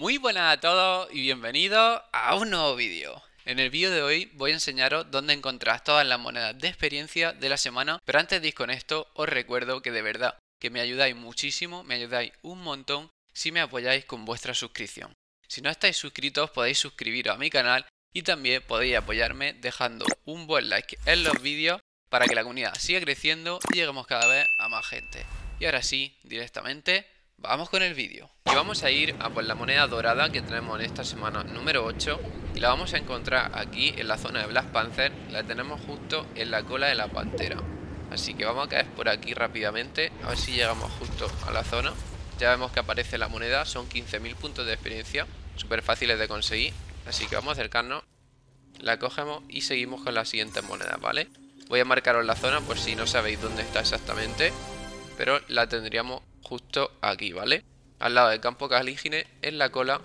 Muy buenas a todos y bienvenidos a un nuevo vídeo. En el vídeo de hoy voy a enseñaros dónde encontrar todas las monedas de experiencia de la semana, pero antes de ir con esto os recuerdo que de verdad que me ayudáis muchísimo, me ayudáis un montón si me apoyáis con vuestra suscripción. Si no estáis suscritos podéis suscribiros a mi canal y también podéis apoyarme dejando un buen like en los vídeos para que la comunidad siga creciendo y lleguemos cada vez a más gente. Y ahora sí, directamente Vamos con el vídeo. Y vamos a ir a por la moneda dorada que tenemos en esta semana número 8 y la vamos a encontrar aquí en la zona de Black Panther. La tenemos justo en la cola de la pantera. Así que vamos a caer por aquí rápidamente a ver si llegamos justo a la zona. Ya vemos que aparece la moneda, son 15.000 puntos de experiencia, súper fáciles de conseguir. Así que vamos a acercarnos, la cogemos y seguimos con la siguiente moneda, ¿vale? Voy a marcaros la zona por si no sabéis dónde está exactamente, pero la tendríamos justo aquí, ¿vale? Al lado del campo calígine, en la cola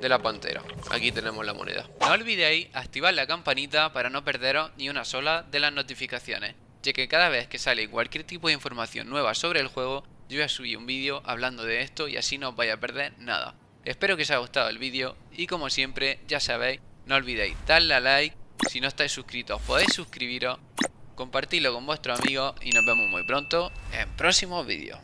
de la pantera. Aquí tenemos la moneda. No olvidéis activar la campanita para no perderos ni una sola de las notificaciones, ya que cada vez que sale cualquier tipo de información nueva sobre el juego, yo voy a subir un vídeo hablando de esto y así no os vais a perder nada. Espero que os haya gustado el vídeo y como siempre, ya sabéis, no olvidéis darle a like, si no estáis suscritos podéis suscribiros, compartirlo con vuestros amigos y nos vemos muy pronto en próximos vídeos.